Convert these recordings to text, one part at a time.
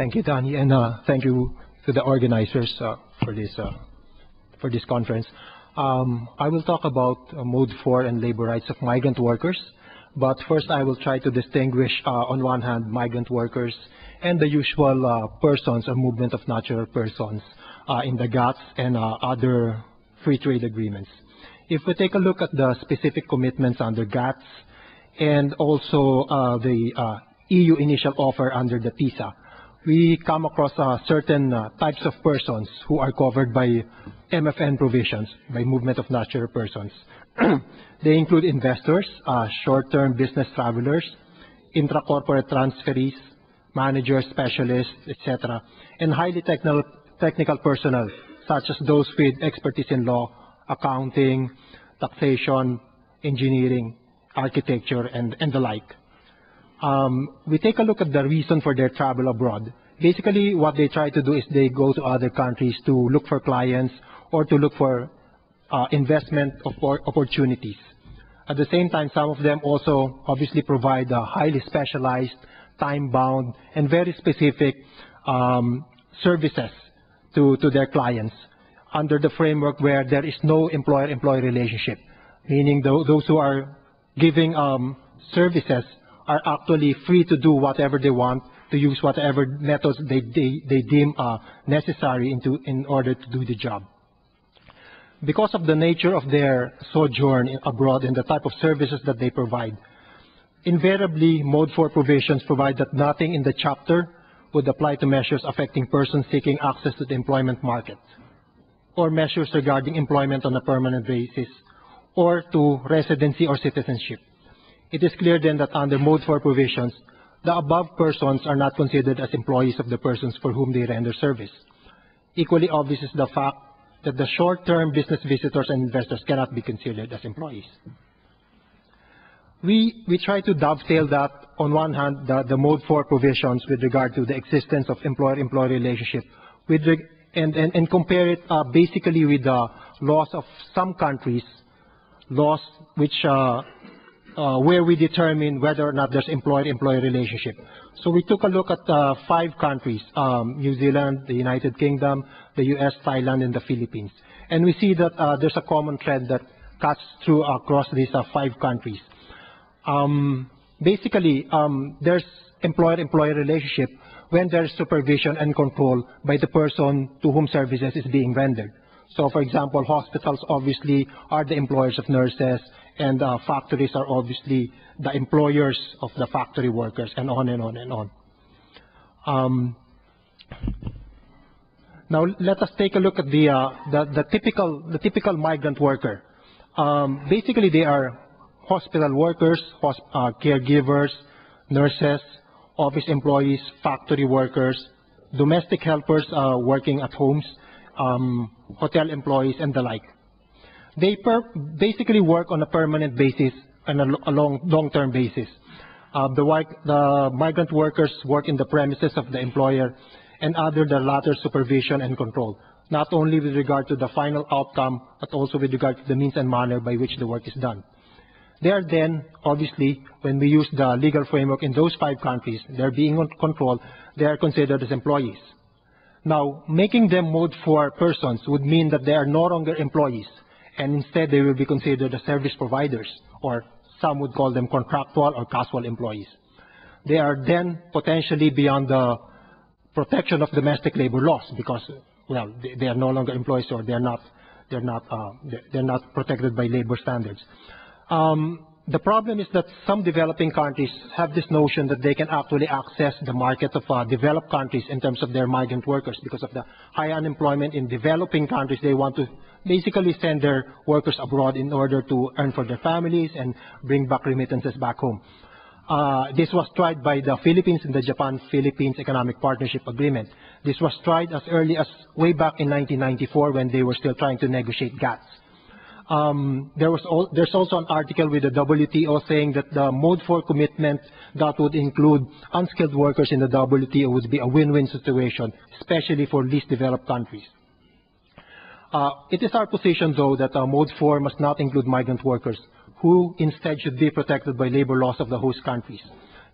Thank you, Danny, and uh, thank you to the organizers uh, for this uh, for this conference. Um, I will talk about uh, Mode 4 and labor rights of migrant workers, but first I will try to distinguish, uh, on one hand, migrant workers and the usual uh, persons or movement of natural persons in the GATS and other free trade agreements. If we take a look at the specific commitments under GATS and also the EU initial offer under the TISA, we come across uh, certain uh, types of persons who are covered by MFN provisions, by movement of natural persons. they include investors, uh, short-term business travelers, intra-corporate transferees, managers, specialists, etc., and highly technical, technical personnel, such as those with expertise in law, accounting, taxation, engineering, architecture, and, and the like um, we take a look at the reason for their travel abroad. Basically, what they try to do is they go to other countries to look for clients or to look for uh, investment opportunities. At the same time, some of them also obviously provide a highly specialized, time-bound, and very specific um, services to, to their clients under the framework where there is no employer-employee relationship, meaning those who are giving um, services are actually free to do whatever they want, to use whatever methods they, they, they deem uh, necessary into, in order to do the job. Because of the nature of their sojourn abroad and the type of services that they provide, invariably, Mode 4 provisions provide that nothing in the chapter would apply to measures affecting persons seeking access to the employment market, or measures regarding employment on a permanent basis, or to residency or citizenship. It is clear then that under Mode 4 provisions, the above persons are not considered as employees of the persons for whom they render service. Equally obvious is the fact that the short-term business visitors and investors cannot be considered as employees. We, we try to dovetail that, on one hand, the, the Mode 4 provisions with regard to the existence of employer-employee relationship with and, and, and, compare it uh, basically with the laws of some countries, laws which uh, uh, where we determine whether or not there's employer-employee relationship. So we took a look at uh, five countries, um, New Zealand, the United Kingdom, the US, Thailand, and the Philippines. And we see that uh, there's a common trend that cuts through across these uh, five countries. Um, basically, um, there's employer-employee relationship when there's supervision and control by the person to whom services is being rendered. So, for example, hospitals obviously are the employers of nurses, and uh, factories are obviously the employers of the factory workers, and on and on and on. Um, now let us take a look at the uh, the, the, typical the typical migrant worker. Um, basically, they are hospital workers, hosp uh, caregivers, nurses, office employees, factory workers, domestic helpers uh, working at homes, um, hotel employees, and the like. They basically work on a permanent basis and a, long, long-term basis. Uh, the, the, migrant workers work in the premises of the employer and under the latter supervision and control, not only with regard to the final outcome, but also with regard to the means and manner by which the work is done. They are then, obviously, when we use the legal framework in those five countries, they're being controlled, they are considered as employees. Now, making them mode 4 persons would mean that they are no longer employees and instead they will be considered as service providers, or some would call them contractual or casual employees. They are then potentially beyond the protection of domestic labor laws because, well, they, they are no longer employees or they're not, they're not, uh, they're not protected by labor standards. Um, the problem is that some developing countries have this notion that they can actually access the market of uh, developed countries in terms of their migrant workers because of the high unemployment in developing countries. They want to basically send their workers abroad in order to earn for their families and bring back remittances back home. Uh, this was tried by the Philippines in the Japan-Philippines Economic Partnership Agreement. This was tried as early as way back in 1994 when they were still trying to negotiate GATS. Um, there was al there's also an article with the WTO saying that the Mode 4 commitment that would include unskilled workers in the WTO would be a win-win situation, especially for least developed countries. Uh, it is our position, though, that uh, Mode 4 must not include migrant workers, who instead should be protected by labor laws of the host countries.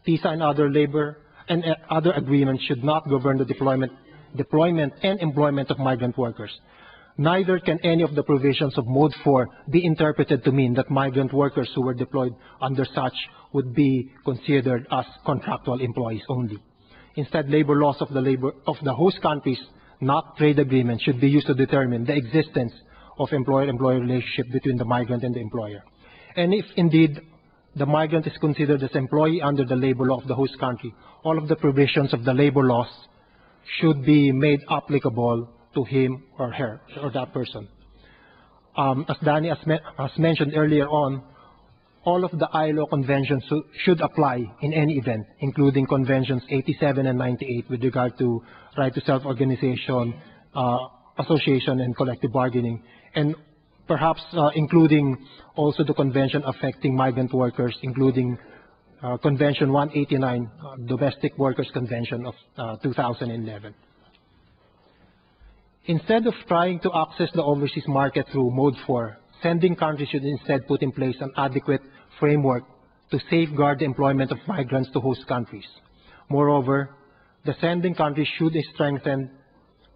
TISA and other labor and uh, other agreements should not govern the deployment, deployment and employment of migrant workers. Neither can any of the provisions of Mode 4 be interpreted to mean that migrant workers who were deployed under such would be considered as contractual employees only. Instead, labor laws of the, labor, of the host countries, not trade agreements, should be used to determine the existence of employer-employer relationship between the migrant and the employer. And if indeed the migrant is considered as employee under the labor law of the host country, all of the provisions of the labor laws should be made applicable to him or her or that person. Um, as Danny has, me has, mentioned earlier on, all of the ILO conventions should apply in any event, including conventions 87 and 98 with regard to right to self-organization, uh, association, and collective bargaining, and perhaps uh, including also the convention affecting migrant workers, including uh, Convention 189, uh, Domestic Workers Convention of uh, 2011. Instead of trying to access the overseas market through Mode 4, sending countries should instead put in place an adequate framework to safeguard the employment of migrants to host countries. Moreover, the sending countries should strengthen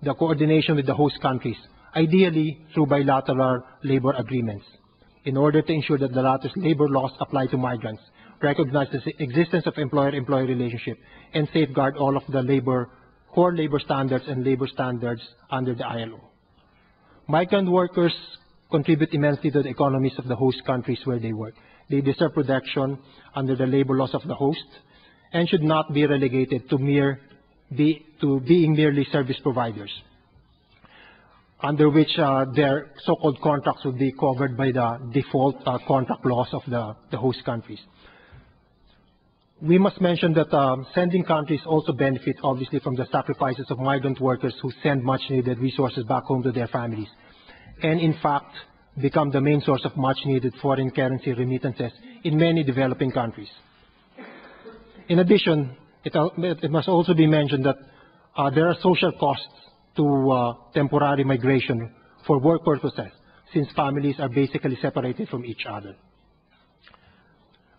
the coordination with the host countries, ideally through bilateral labor agreements, in order to ensure that the latter's labor laws apply to migrants, recognize the existence of employer-employee relationship, and safeguard all of the labor core labor standards and labor standards under the ILO. Migrant workers contribute immensely to the economies of the host countries where they work. They deserve protection under the labor laws of the host and should not be relegated to, mere, be, to being merely service providers, under which uh, their so-called contracts would be covered by the default uh, contract laws of the, the host countries we must mention that um, sending countries also benefit obviously from the sacrifices of migrant workers who send much needed resources back home to their families and in fact become the main source of much needed foreign currency remittances in many developing countries. In addition, it, it must also be mentioned that uh, there are social costs to uh, temporary migration for work purposes since families are basically separated from each other.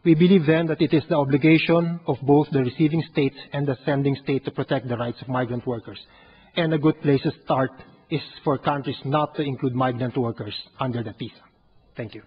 We believe then that it is the obligation of both the receiving state and the sending state to protect the rights of migrant workers. And a good place to start is for countries not to include migrant workers under the TISA. Thank you.